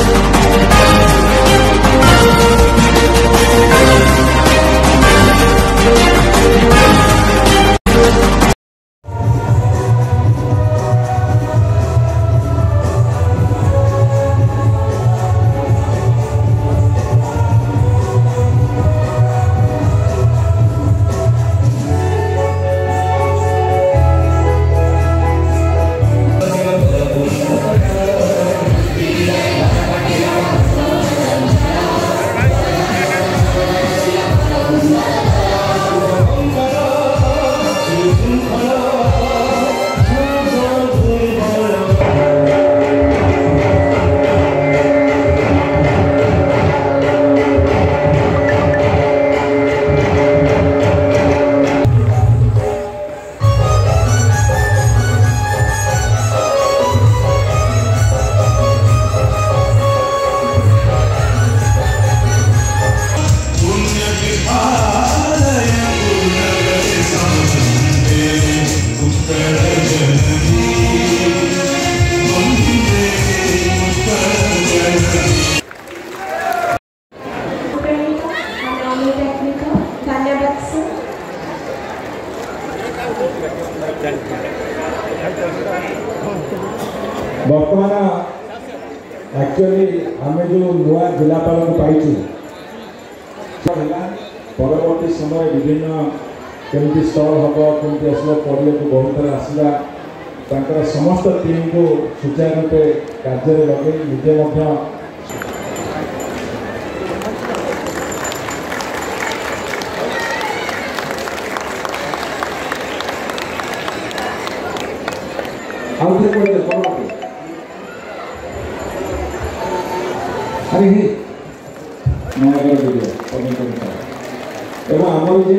Thank you. ବର୍ତ୍ତମାନ actually ଆମେ ଯେଉଁ ନୂଆ ଜିଲ୍ଲାପାଳଙ୍କୁ ପାଇଛୁ ହେଲା ପରବର୍ତ୍ତୀ ସମୟରେ ବିଭିନ୍ନ କେମିତି ସ୍ଥଳ ହେବ କେମିତି ଆସିବ ପଡ଼ିବାକୁ ବହୁତରେ ଆସିବା ତାଙ୍କର ସମସ୍ତ ଟିମ୍କୁ ସୁଚାରୁ ରୂପେ କାର୍ଯ୍ୟରେ ଲଗେଇ ନିଜେ ମଧ୍ୟ ଏବଂ ଆମର ଯେ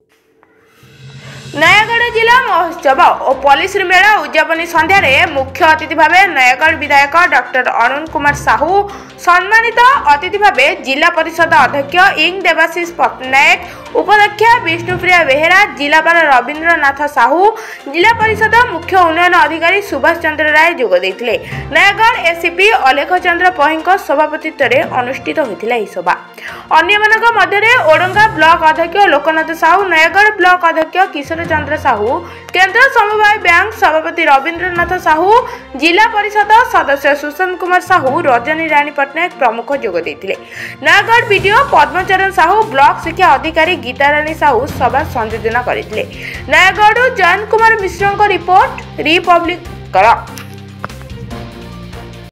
ନୟାଗଡ଼ ଜିଲ୍ଲା ମହୋତ୍ସବ ଓ ପଲ୍ଲୀଶ୍ରୀ ମେଳା ଉଦ୍ଯାପନୀ ସନ୍ଧ୍ୟାରେ ମୁଖ୍ୟ ଅତିଥି ଭାବେ ନୟାଗଡ଼ ବିଧାୟକ ଡକ୍ଟର ଅରୁଣ କୁମାର ସାହୁ ସମ୍ମାନିତ ଅତିଥି ଭାବେ ଜିଲ୍ଲା ପରିଷଦ ଅଧ୍ୟକ୍ଷ ଇଂ ଦେବାଶିଷ ପଟ୍ଟନାୟକ ଉପାଧ୍ୟକ୍ଷ ବିଷ୍ଣୁପ୍ରିୟା ବେହେରା ଜିଲ୍ଲାପାଳ ରବୀନ୍ଦ୍ରନାଥ ସାହୁ ଜିଲ୍ଲା ପରିଷଦ ମୁଖ୍ୟ ଉନ୍ନୟନ ଅଧିକାରୀ ସୁଭାଷ ଚନ୍ଦ୍ର ରାୟ ଯୋଗ ଦେଇଥିଲେ ନୟାଗଡ଼ ଏସିପି ଅଲେଖ ଚନ୍ଦ୍ର ପହିଙ୍କ ସଭାପତିତ୍ୱରେ ଅନୁଷ୍ଠିତ ହୋଇଥିଲା ଏହି ସଭା ଅନ୍ୟମାନଙ୍କ ମଧ୍ୟରେ ଓଡ଼ଙ୍ଗା ବ୍ଲକ ଅଧ୍ୟକ୍ଷ ଲୋକନାଥ ସାହୁ ନୟାଗଡ଼ ବ୍ଲକ ଅଧ୍ୟକ୍ଷ କିଶୋର ଚନ୍ଦ୍ର ସାହୁ କେନ୍ଦ୍ର ସମବାୟ ବ୍ୟାଙ୍କ ସଭାପତି ରବୀନ୍ଦ୍ରନାଥ ସାହୁ ଜିଲ୍ଲା ପରିଷଦ ସଦସ୍ୟ ସୁଶାନ୍ତ କୁମାର ସାହୁ ରଜନୀ ରାଣୀ ପଟ୍ଟନାୟକ ପ୍ରମୁଖ ଯୋଗ ଦେଇଥିଲେ ନୟାଗଡ଼ ବିଡିଓ ପଦ୍ମଚରଣ ସାହୁ ବ୍ଲକ ଶିକ୍ଷା ଅଧିକାରୀ ଗୀତାରାଣୀ ସାହୁ ସଭା ସଂଯୋଜନା କରିଥିଲେ ନୟାଗଡ଼ରୁ ଜୟନ୍ତ କୁମାର ମିଶ୍ରଙ୍କ ରିପୋର୍ଟ ରିପବ୍ଲିକ କର